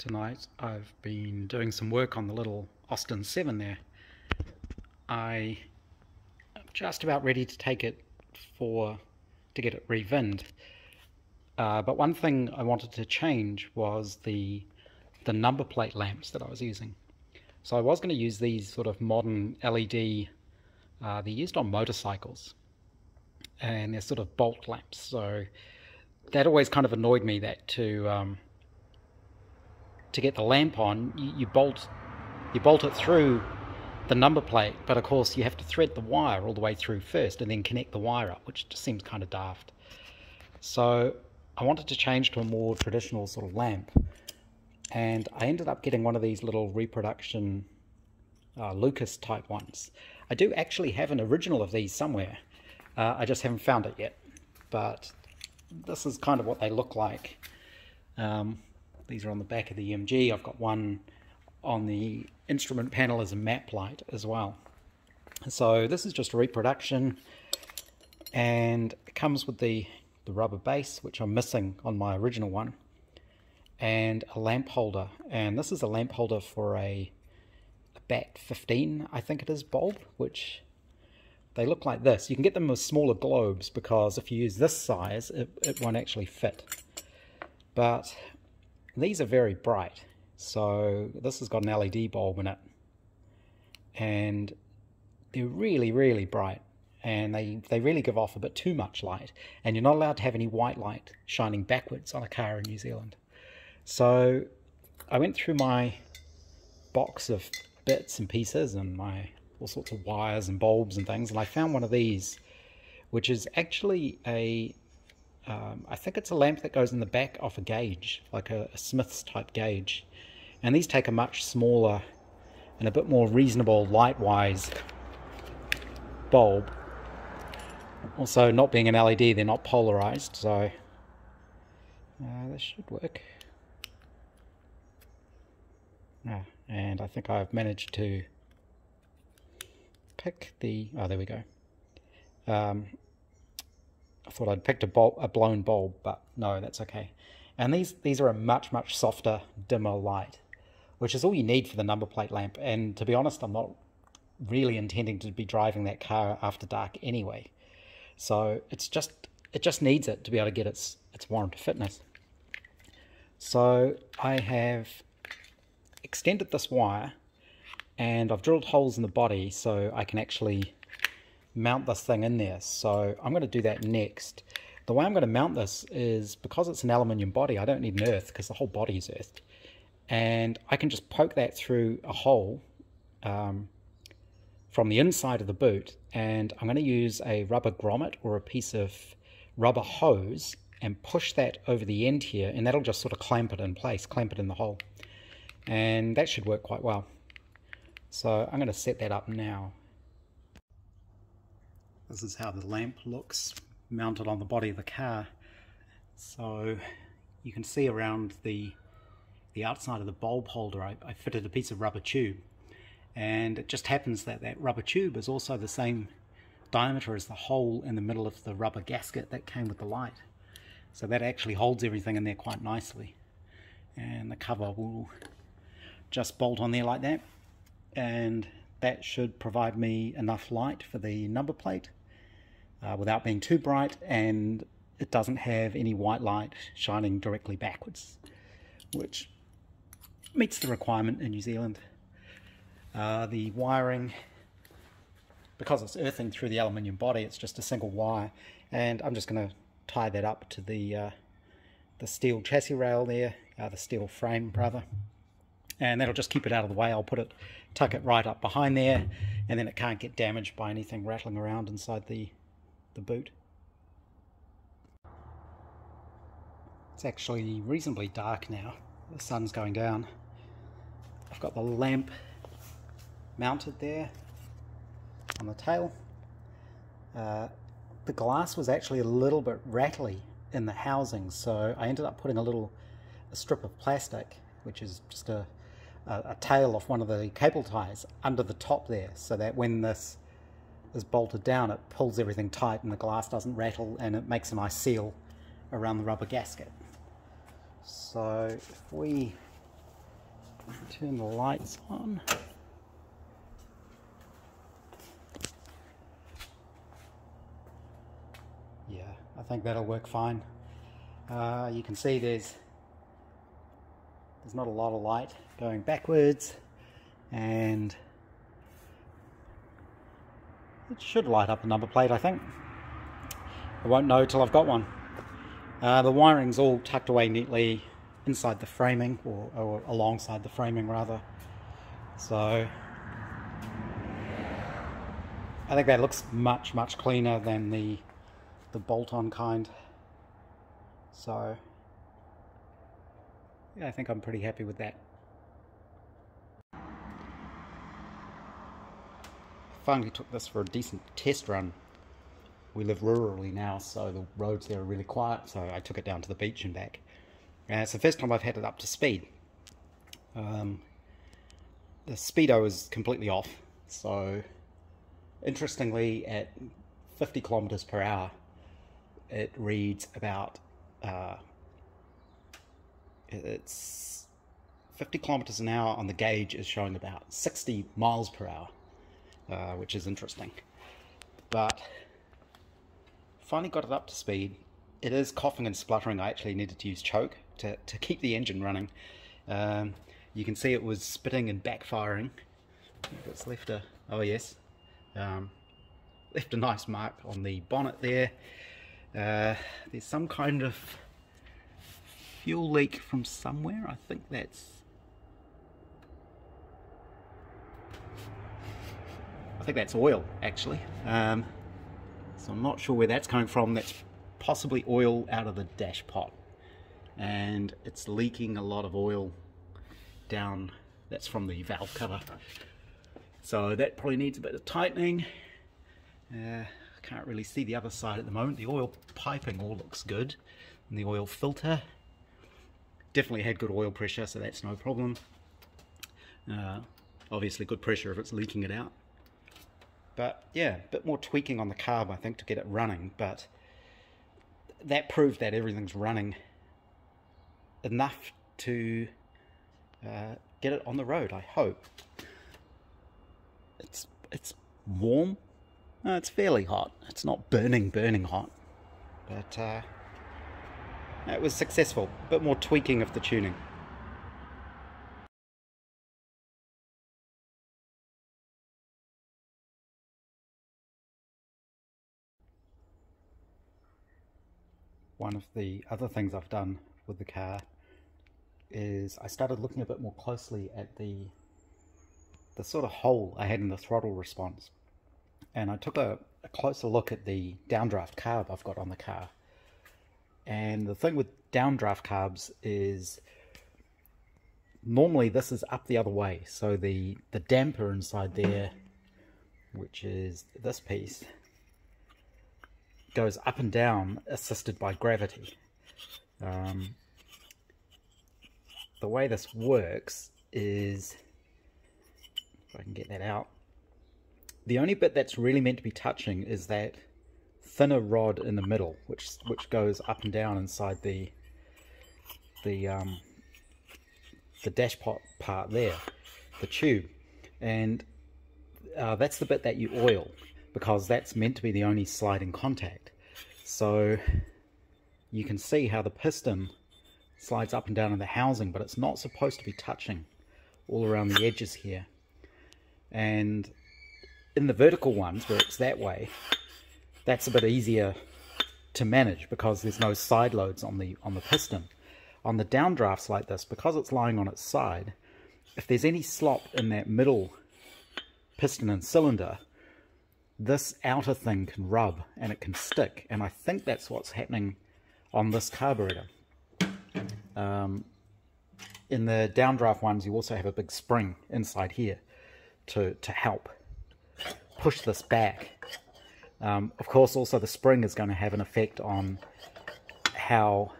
tonight. I've been doing some work on the little Austin 7 there. I am just about ready to take it for to get it revinned. Uh, but one thing I wanted to change was the the number plate lamps that I was using. So I was going to use these sort of modern LED, uh, they're used on motorcycles, and they're sort of bolt lamps. So that always kind of annoyed me that to um, to get the lamp on, you, you bolt you bolt it through the number plate, but of course you have to thread the wire all the way through first and then connect the wire up, which just seems kind of daft. So I wanted to change to a more traditional sort of lamp, and I ended up getting one of these little reproduction uh, Lucas type ones. I do actually have an original of these somewhere. Uh, I just haven't found it yet, but this is kind of what they look like. Um, these are on the back of the MG. I've got one on the instrument panel as a map light as well. So this is just a reproduction and it comes with the, the rubber base, which I'm missing on my original one, and a lamp holder. And this is a lamp holder for a, a BA15, I think it is, bulb, which they look like this. You can get them with smaller globes because if you use this size, it, it won't actually fit. But these are very bright. So this has got an LED bulb in it. And they're really, really bright. And they, they really give off a bit too much light. And you're not allowed to have any white light shining backwards on a car in New Zealand. So I went through my box of bits and pieces and my all sorts of wires and bulbs and things and I found one of these which is actually a um, I think it's a lamp that goes in the back off a gauge, like a, a Smith's type gauge. And these take a much smaller and a bit more reasonable light-wise bulb. Also, not being an LED, they're not polarized, so uh, this should work. Ah, and I think I've managed to pick the... Oh, there we go. Um, I thought I'd picked a, bulb, a blown bulb, but no, that's okay. And these, these are a much, much softer, dimmer light, which is all you need for the number plate lamp. And to be honest, I'm not really intending to be driving that car after dark anyway. So it's just, it just needs it to be able to get its, its warrant of fitness. So I have extended this wire and I've drilled holes in the body so I can actually mount this thing in there. So I'm going to do that next. The way I'm going to mount this is because it's an aluminium body, I don't need an earth because the whole body is earthed. And I can just poke that through a hole um, from the inside of the boot. And I'm going to use a rubber grommet or a piece of rubber hose and push that over the end here. And that'll just sort of clamp it in place, clamp it in the hole. And that should work quite well. So I'm going to set that up now. This is how the lamp looks mounted on the body of the car. So you can see around the the outside of the bulb holder I, I fitted a piece of rubber tube and it just happens that that rubber tube is also the same diameter as the hole in the middle of the rubber gasket that came with the light. So that actually holds everything in there quite nicely. And the cover will just bolt on there like that. And that should provide me enough light for the number plate uh, without being too bright and it doesn't have any white light shining directly backwards, which meets the requirement in New Zealand. Uh, the wiring, because it's earthing through the aluminium body, it's just a single wire, and I'm just going to tie that up to the uh, the steel chassis rail there, uh, the steel frame rather, and that'll just keep it out of the way. I'll put it, tuck it right up behind there, and then it can't get damaged by anything rattling around inside the the boot. It's actually reasonably dark now. The sun's going down. I've got the lamp mounted there on the tail. Uh, the glass was actually a little bit rattly in the housing, so I ended up putting a little a strip of plastic, which is just a, a, a tail off one of the cable ties, under the top there, so that when this is bolted down, it pulls everything tight and the glass doesn't rattle and it makes a nice seal around the rubber gasket. So if we Turn the lights on. Yeah, I think that'll work fine. Uh, you can see there's there's not a lot of light going backwards and it should light up a number plate I think. I won't know till I've got one. Uh, the wiring's all tucked away neatly inside the framing or, or alongside the framing rather so I think that looks much much cleaner than the the bolt-on kind so yeah I think I'm pretty happy with that finally took this for a decent test run. We live rurally now so the roads there are really quiet so I took it down to the beach and back. Uh, it's the first time I've had it up to speed. Um, the speedo is completely off, so interestingly, at 50 kilometers per hour, it reads about uh, it's 50 kilometers an hour on the gauge is showing about 60 miles per hour, uh, which is interesting. But finally got it up to speed. It is coughing and spluttering. I actually needed to use choke to, to keep the engine running. Um, you can see it was spitting and backfiring. It's left a, oh yes, um, left a nice mark on the bonnet there. Uh, there's some kind of fuel leak from somewhere. I think that's think that's oil actually. Um, so I'm not sure where that's coming from. That's possibly oil out of the dash pot. And it's leaking a lot of oil down. That's from the valve cover. So that probably needs a bit of tightening. Uh, I can't really see the other side at the moment. The oil piping all looks good. And the oil filter. Definitely had good oil pressure so that's no problem. Uh, obviously good pressure if it's leaking it out but yeah a bit more tweaking on the carb I think to get it running but that proved that everything's running enough to uh, get it on the road, I hope. It's, it's warm. No, it's fairly hot. It's not burning, burning hot. But uh, it was successful. A bit more tweaking of the tuning. One of the other things I've done with the car is I started looking a bit more closely at the the sort of hole I had in the throttle response. And I took a, a closer look at the downdraft carb I've got on the car. And the thing with downdraft carbs is normally this is up the other way. So the the damper inside there which is this piece goes up and down assisted by gravity. Um, the way this works is, if I can get that out, the only bit that's really meant to be touching is that thinner rod in the middle, which which goes up and down inside the the um, the dashpot part there, the tube, and uh, that's the bit that you oil because that's meant to be the only sliding contact. So you can see how the piston slides up and down in the housing, but it's not supposed to be touching all around the edges here. And in the vertical ones, where it's that way, that's a bit easier to manage because there's no side loads on the on the piston. On the downdrafts like this, because it's lying on its side, if there's any slop in that middle piston and cylinder, this outer thing can rub and it can stick. And I think that's what's happening on this carburetor. Um, in the downdraft ones, you also have a big spring inside here to, to help push this back. Um, of course, also the spring is going to have an effect on how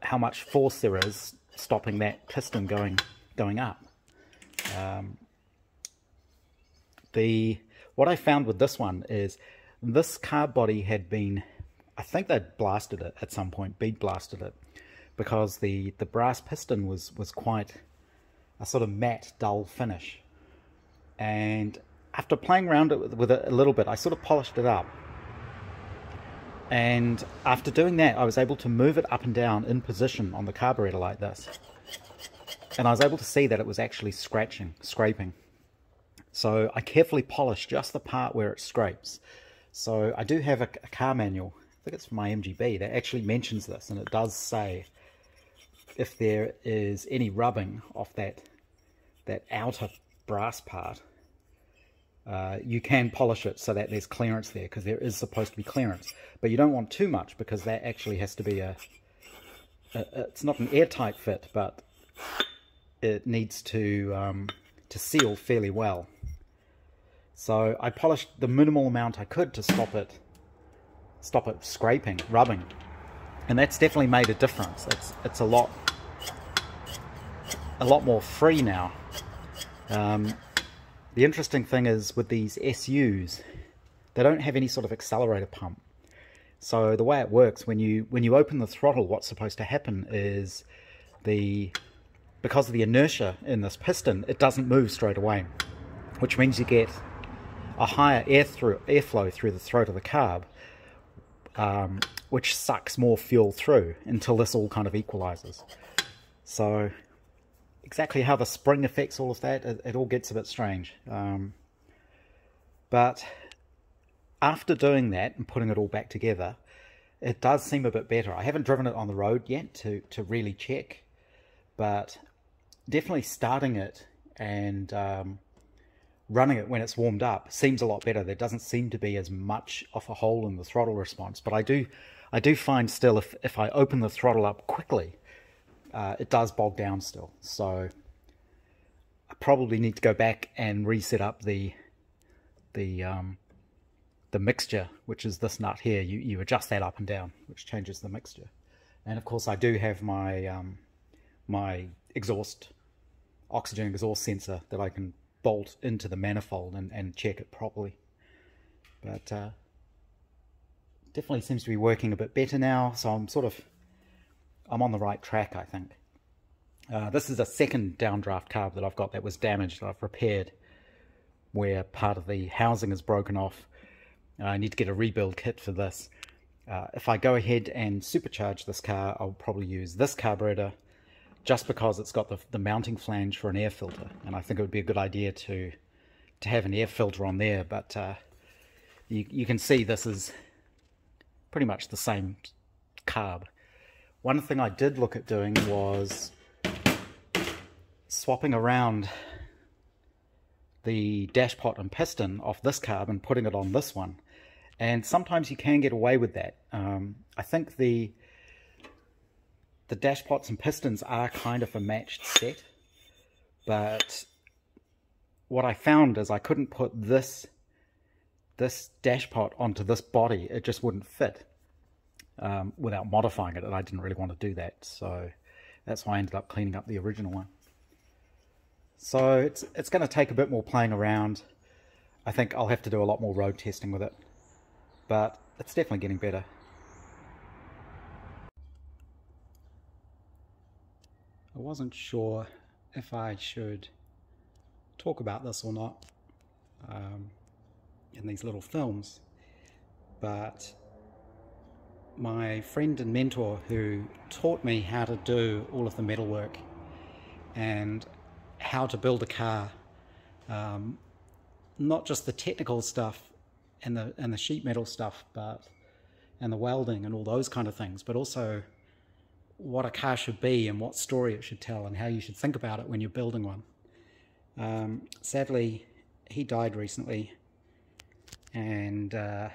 how much force there is stopping that piston going going up. Um, the what I found with this one is this carb body had been, I think they'd blasted it at some point, bead blasted it, because the, the brass piston was, was quite a sort of matte, dull finish. And after playing around it with it a little bit, I sort of polished it up. And after doing that, I was able to move it up and down in position on the carburetor like this. And I was able to see that it was actually scratching, scraping. So I carefully polish just the part where it scrapes. So I do have a, a car manual, I think it's from my MGB, that actually mentions this. And it does say if there is any rubbing off that, that outer brass part, uh, you can polish it so that there's clearance there because there is supposed to be clearance but you don't want too much because that actually has to be a, a it's not an airtight fit but it needs to um, to seal fairly well so I polished the minimal amount I could to stop it stop it scraping rubbing. And that's definitely made a difference. It's it's a lot a lot more free now. Um, the interesting thing is with these SUs, they don't have any sort of accelerator pump. So the way it works, when you when you open the throttle, what's supposed to happen is the because of the inertia in this piston, it doesn't move straight away, which means you get a higher air through, airflow through the throat of the carb, um, which sucks more fuel through until this all kind of equalizes. So exactly how the spring affects all of that, it, it all gets a bit strange. Um, but after doing that and putting it all back together, it does seem a bit better. I haven't driven it on the road yet to, to really check, but definitely starting it and um, running it when it's warmed up seems a lot better. There doesn't seem to be as much of a hole in the throttle response, but I do I do find still if, if I open the throttle up quickly, uh, it does bog down still. So I probably need to go back and reset up the the um, the mixture, which is this nut here. You you adjust that up and down, which changes the mixture. And of course, I do have my um, my exhaust oxygen exhaust sensor that I can bolt into the manifold and, and check it properly. But uh, definitely seems to be working a bit better now. So I'm sort of I'm on the right track, I think. Uh, this is a second downdraft carb that I've got that was damaged that I've repaired where part of the housing is broken off. Uh, I need to get a rebuild kit for this. Uh, if I go ahead and supercharge this car, I'll probably use this carburetor just because it's got the, the mounting flange for an air filter. And I think it would be a good idea to to have an air filter on there. But uh, you, you can see this is pretty much the same carb. One thing I did look at doing was swapping around the dashpot and piston off this carb and putting it on this one. And sometimes you can get away with that. Um, I think the the dashpots and pistons are kind of a matched set, but what I found is I couldn't put this this dashpot onto this body. It just wouldn't fit um, without modifying it, and I didn't really want to do that. So that's why I ended up cleaning up the original one. So it's, it's going to take a bit more playing around. I think I'll have to do a lot more road testing with it, but it's definitely getting better. I wasn't sure if I should talk about this or not um, in these little films, but my friend and mentor who taught me how to do all of the metalwork and how to build a car. Um, not just the technical stuff and the and the sheet metal stuff, but and the welding and all those kind of things, but also what a car should be and what story it should tell and how you should think about it when you're building one. Um, sadly, he died recently, and uh,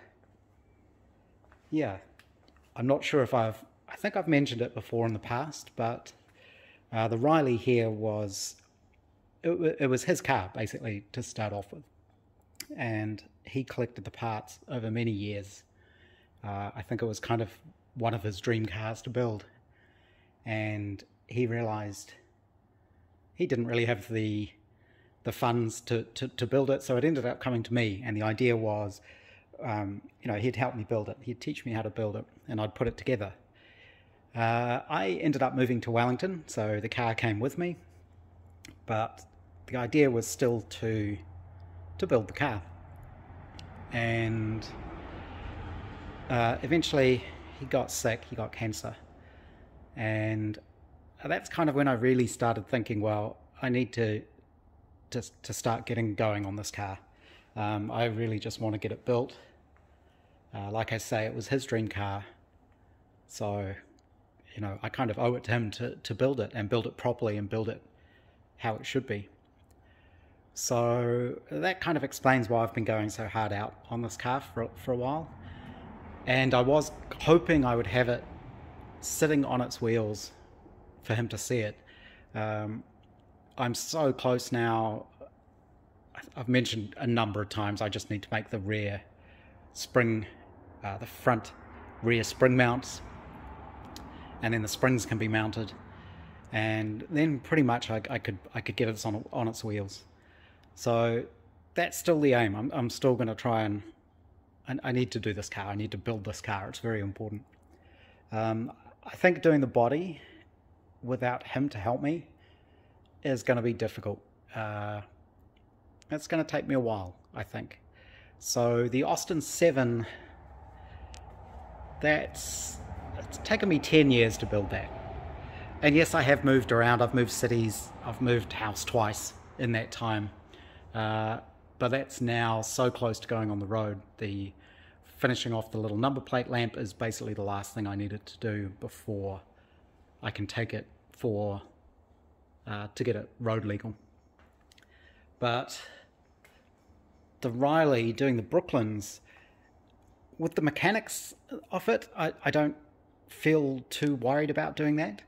yeah, I'm not sure if I've, I think I've mentioned it before in the past, but uh, the Riley here was, it, it was his car basically to start off with. And he collected the parts over many years. Uh, I think it was kind of one of his dream cars to build. And he realized he didn't really have the the funds to, to, to build it, so it ended up coming to me. And the idea was um, you know, he'd help me build it. He'd teach me how to build it, and I'd put it together. Uh, I ended up moving to Wellington, so the car came with me. but the idea was still to to build the car. And uh, eventually, he got sick. He got cancer, and that's kind of when I really started thinking, well, I need to to to start getting going on this car. Um, I really just want to get it built. Uh, like I say, it was his dream car, so you know I kind of owe it to him to to build it and build it properly and build it how it should be. So that kind of explains why I've been going so hard out on this car for, for a while. And I was hoping I would have it sitting on its wheels for him to see it. Um, I'm so close now. I've mentioned a number of times I just need to make the rear spring, uh, the front rear spring mounts, and then the springs can be mounted, and then pretty much I, I could I could get it on on its wheels. So that's still the aim. I'm, I'm still going to try and, and, I need to do this car. I need to build this car. It's very important. Um, I think doing the body without him to help me is going to be difficult. Uh, it's going to take me a while, I think. So the Austin 7, that's it's taken me 10 years to build that. And yes, I have moved around. I've moved cities. I've moved house twice in that time. Uh, but that's now so close to going on the road. The finishing off the little number plate lamp is basically the last thing I needed to do before I can take it for uh, to get it road legal. But the Riley doing the Brooklands with the mechanics of it, I, I don't feel too worried about doing that.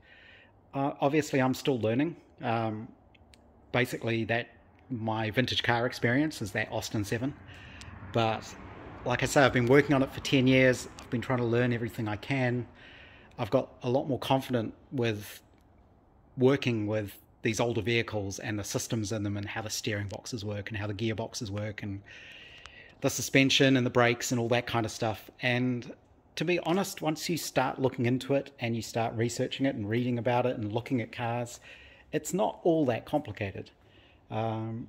Uh, obviously, I'm still learning. Um, basically, that my vintage car experience is that Austin 7. But like I say, I've been working on it for 10 years. I've been trying to learn everything I can. I've got a lot more confident with working with these older vehicles and the systems in them and how the steering boxes work and how the gearboxes work and the suspension and the brakes and all that kind of stuff. And to be honest, once you start looking into it and you start researching it and reading about it and looking at cars, it's not all that complicated. Um,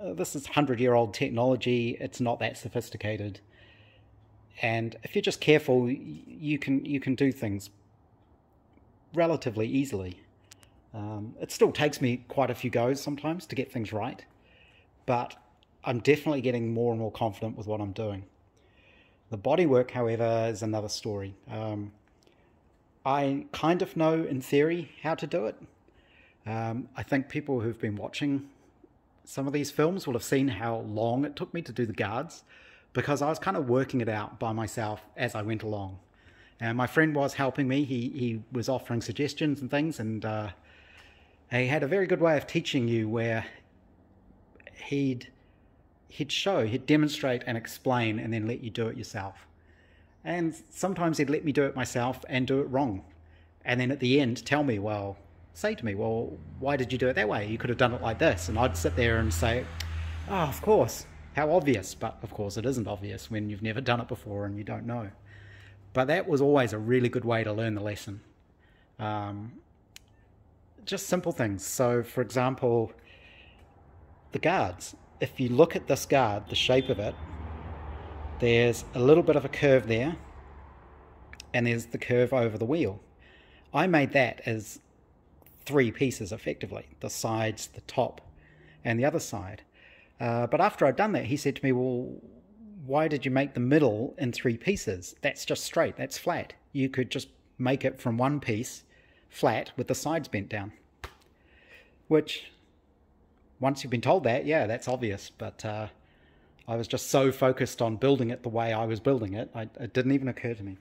this is 100 year old technology, it's not that sophisticated. And if you're just careful, you can, you can do things relatively easily. Um, it still takes me quite a few goes sometimes to get things right, but I'm definitely getting more and more confident with what I'm doing. The bodywork, however, is another story. Um, I kind of know in theory how to do it. Um, I think people who've been watching some of these films will have seen how long it took me to do the guards because I was kind of working it out by myself as I went along. And my friend was helping me. He, he was offering suggestions and things, and uh, he had a very good way of teaching you where he'd, he'd show, he'd demonstrate and explain, and then let you do it yourself. And sometimes he'd let me do it myself and do it wrong. And then at the end, tell me, well, say to me, well, why did you do it that way? You could have done it like this. And I'd sit there and say, oh, of course, how obvious. But of course, it isn't obvious when you've never done it before and you don't know. But that was always a really good way to learn the lesson. Um, just simple things. So, for example, the guards. If you look at this guard, the shape of it, there's a little bit of a curve there, and there's the curve over the wheel. I made that as three pieces effectively the sides, the top, and the other side. Uh, but after I'd done that, he said to me, Well, why did you make the middle in three pieces? That's just straight, that's flat. You could just make it from one piece flat with the sides bent down. Which, once you've been told that, yeah, that's obvious, but uh, I was just so focused on building it the way I was building it, I, it didn't even occur to me.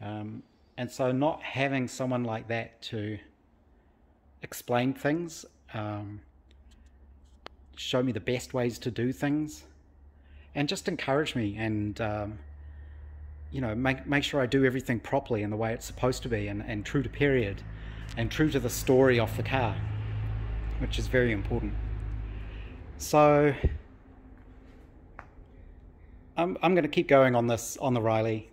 Um, and so, not having someone like that to explain things, um, show me the best ways to do things, and just encourage me and um, you know make make sure I do everything properly in the way it's supposed to be and, and true to period and true to the story of the car, which is very important. So I'm I'm going to keep going on this on the Riley.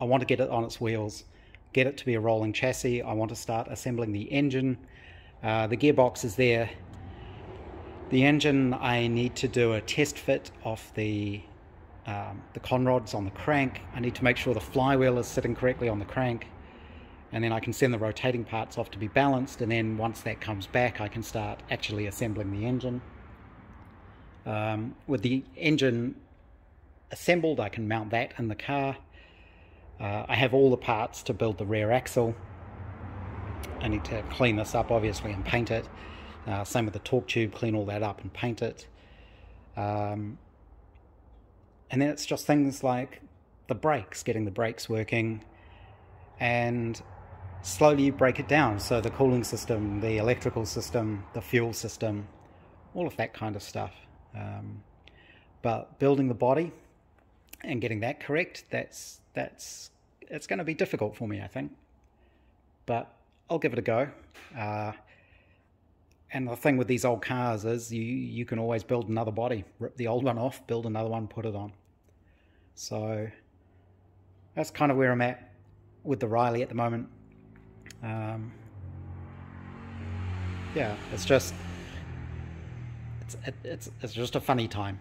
I want to get it on its wheels, get it to be a rolling chassis. I want to start assembling the engine uh, the gearbox is there. The engine, I need to do a test fit off the um, the conrods on the crank. I need to make sure the flywheel is sitting correctly on the crank. And then I can send the rotating parts off to be balanced. And then once that comes back, I can start actually assembling the engine. Um, with the engine assembled, I can mount that in the car. Uh, I have all the parts to build the rear axle. I need to clean this up obviously and paint it. Uh, same with the torque tube, clean all that up and paint it. Um, and then it's just things like the brakes, getting the brakes working, and slowly you break it down. So the cooling system, the electrical system, the fuel system, all of that kind of stuff. Um, but building the body and getting that correct, that's that's it's going to be difficult for me, I think. But I'll give it a go. Uh, and the thing with these old cars is you you can always build another body, rip the old one off, build another one, put it on. So that's kind of where I'm at with the Riley at the moment. Um, yeah, it's just it's it's it's just a funny time.